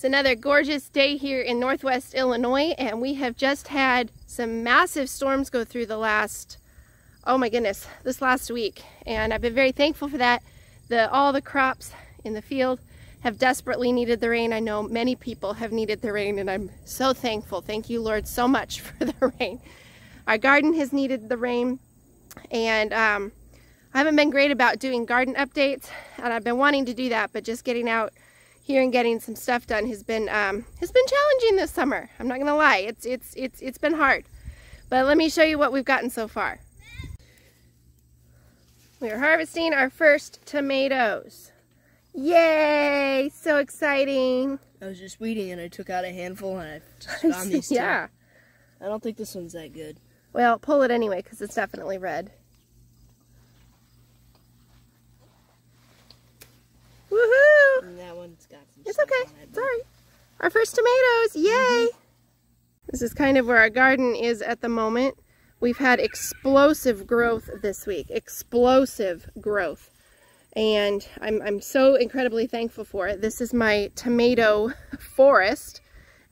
It's another gorgeous day here in Northwest Illinois and we have just had some massive storms go through the last, oh my goodness, this last week. And I've been very thankful for that. The, all the crops in the field have desperately needed the rain. I know many people have needed the rain and I'm so thankful. Thank you Lord so much for the rain. Our garden has needed the rain and um, I haven't been great about doing garden updates and I've been wanting to do that but just getting out here and getting some stuff done has been um, has been challenging this summer. I'm not gonna lie, it's it's it's it's been hard. But let me show you what we've gotten so far. We are harvesting our first tomatoes. Yay! So exciting. I was just weeding and I took out a handful and I just found these two. yeah. I don't think this one's that good. Well, pull it anyway because it's definitely red. Woohoo! And that one's got some It's okay. it, It's all right. Our first tomatoes. Yay! This is kind of where our garden is at the moment. We've had explosive growth this week. Explosive growth. And I'm, I'm so incredibly thankful for it. This is my tomato forest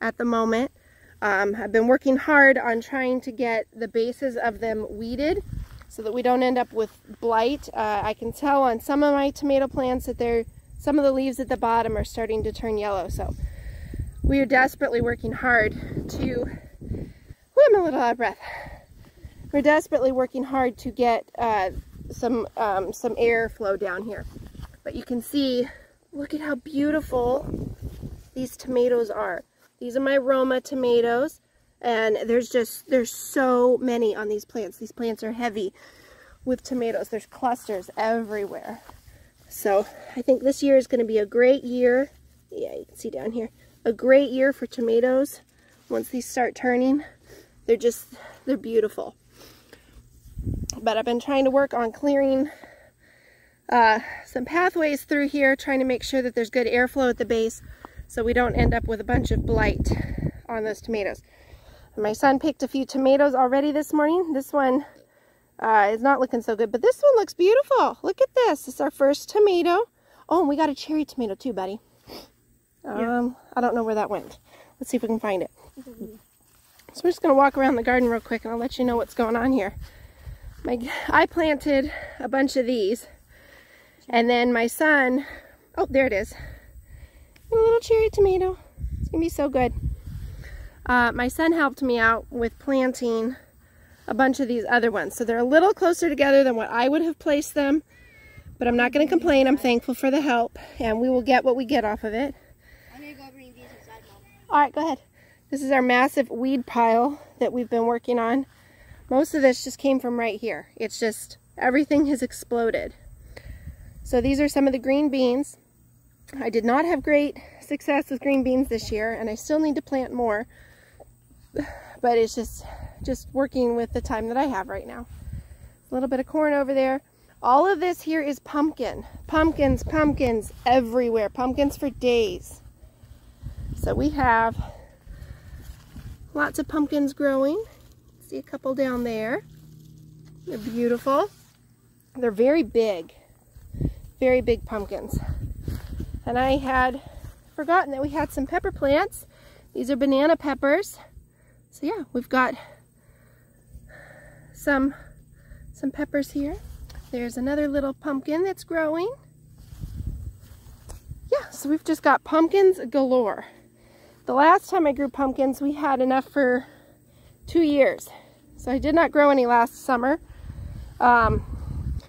at the moment. Um, I've been working hard on trying to get the bases of them weeded so that we don't end up with blight. Uh, I can tell on some of my tomato plants that they're some of the leaves at the bottom are starting to turn yellow. So we are desperately working hard to, whoo, I'm a little out of breath. We're desperately working hard to get uh, some, um, some air flow down here. But you can see, look at how beautiful these tomatoes are. These are my Roma tomatoes. And there's just, there's so many on these plants. These plants are heavy with tomatoes. There's clusters everywhere. So I think this year is going to be a great year. Yeah, you can see down here. A great year for tomatoes. Once these start turning, they're just, they're beautiful. But I've been trying to work on clearing uh, some pathways through here, trying to make sure that there's good airflow at the base so we don't end up with a bunch of blight on those tomatoes. My son picked a few tomatoes already this morning. This one uh, is not looking so good, but this one looks beautiful. Look at this. It's our first tomato. Oh, and we got a cherry tomato too, buddy. Um, yeah. I don't know where that went. Let's see if we can find it. So we're just going to walk around the garden real quick and I'll let you know what's going on here. My, I planted a bunch of these and then my son, oh, there it is. A little cherry tomato. It's going to be so good. Uh, my son helped me out with planting a bunch of these other ones. So they're a little closer together than what I would have placed them. But I'm not going to complain. I'm thankful for the help. And we will get what we get off of it. I'm going to go bring these inside, Mom. All right, go ahead. This is our massive weed pile that we've been working on. Most of this just came from right here. It's just, everything has exploded. So these are some of the green beans. I did not have great success with green beans this year, and I still need to plant more. But it's just, just working with the time that I have right now. A little bit of corn over there. All of this here is pumpkin. Pumpkins, pumpkins everywhere. Pumpkins for days. So we have lots of pumpkins growing. See a couple down there. They're beautiful. They're very big. Very big pumpkins. And I had forgotten that we had some pepper plants. These are banana peppers. So yeah, we've got some, some peppers here. There's another little pumpkin that's growing. Yeah, so we've just got pumpkins galore. The last time I grew pumpkins, we had enough for two years. So I did not grow any last summer. Um,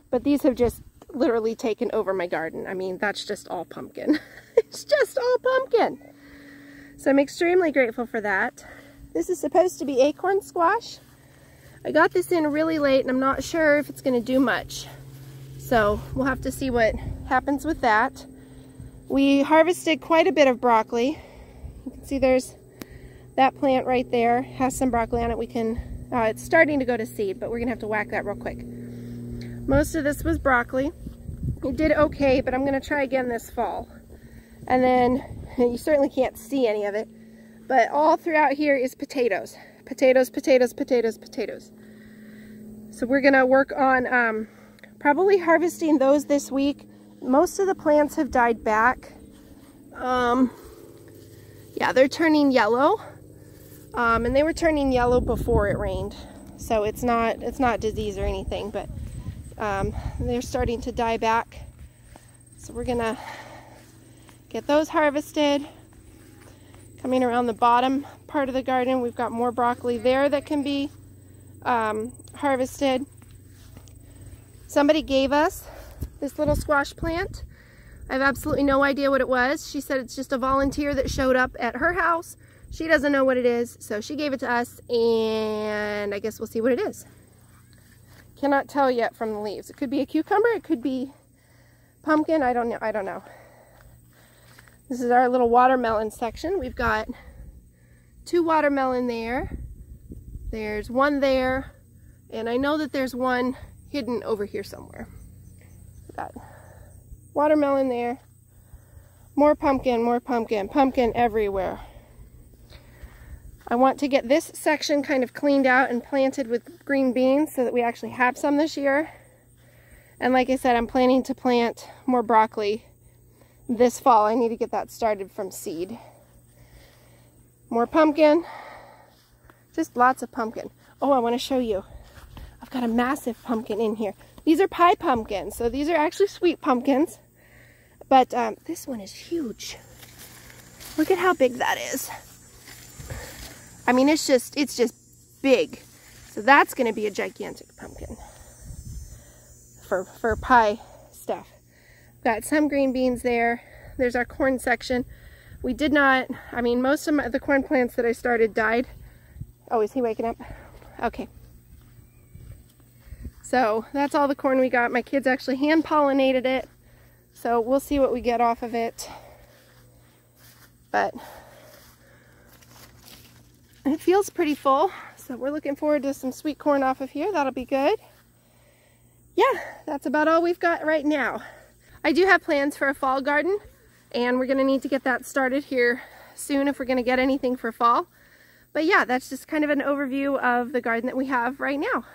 but these have just literally taken over my garden. I mean, that's just all pumpkin. it's just all pumpkin. So I'm extremely grateful for that. This is supposed to be acorn squash. I got this in really late and I'm not sure if it's gonna do much. So we'll have to see what happens with that. We harvested quite a bit of broccoli. You can see there's that plant right there has some broccoli on it. We can, uh, it's starting to go to seed, but we're gonna have to whack that real quick. Most of this was broccoli. It did okay, but I'm gonna try again this fall. And then, you certainly can't see any of it, but all throughout here is potatoes. Potatoes, potatoes, potatoes, potatoes. So we're gonna work on um, probably harvesting those this week. Most of the plants have died back. Um, Yeah, they're turning yellow. Um, and they were turning yellow before it rained. So it's not, it's not disease or anything, but um, they're starting to die back. So we're gonna get those harvested. Coming around the bottom part of the garden, we've got more broccoli there that can be um, harvested. Somebody gave us this little squash plant. I have absolutely no idea what it was. She said it's just a volunteer that showed up at her house. She doesn't know what it is, so she gave it to us, and I guess we'll see what it is. Cannot tell yet from the leaves. It could be a cucumber, it could be pumpkin, I don't know, I don't know. This is our little watermelon section. We've got two watermelon there. There's one there, and I know that there's one hidden over here somewhere. We've got watermelon there. More pumpkin, more pumpkin, pumpkin everywhere. I want to get this section kind of cleaned out and planted with green beans so that we actually have some this year. And like I said, I'm planning to plant more broccoli this fall. I need to get that started from seed. More pumpkin. Just lots of pumpkin. Oh, I want to show you. I've got a massive pumpkin in here. These are pie pumpkins, so these are actually sweet pumpkins. But um, this one is huge. Look at how big that is. I mean, it's just, it's just big. So that's going to be a gigantic pumpkin for, for pie stuff. Got some green beans there. There's our corn section. We did not, I mean, most of my, the corn plants that I started died. Oh, is he waking up? Okay. So that's all the corn we got. My kids actually hand pollinated it. So we'll see what we get off of it. But it feels pretty full. So we're looking forward to some sweet corn off of here. That'll be good. Yeah, that's about all we've got right now. I do have plans for a fall garden and we're gonna need to get that started here soon if we're gonna get anything for fall. But yeah, that's just kind of an overview of the garden that we have right now.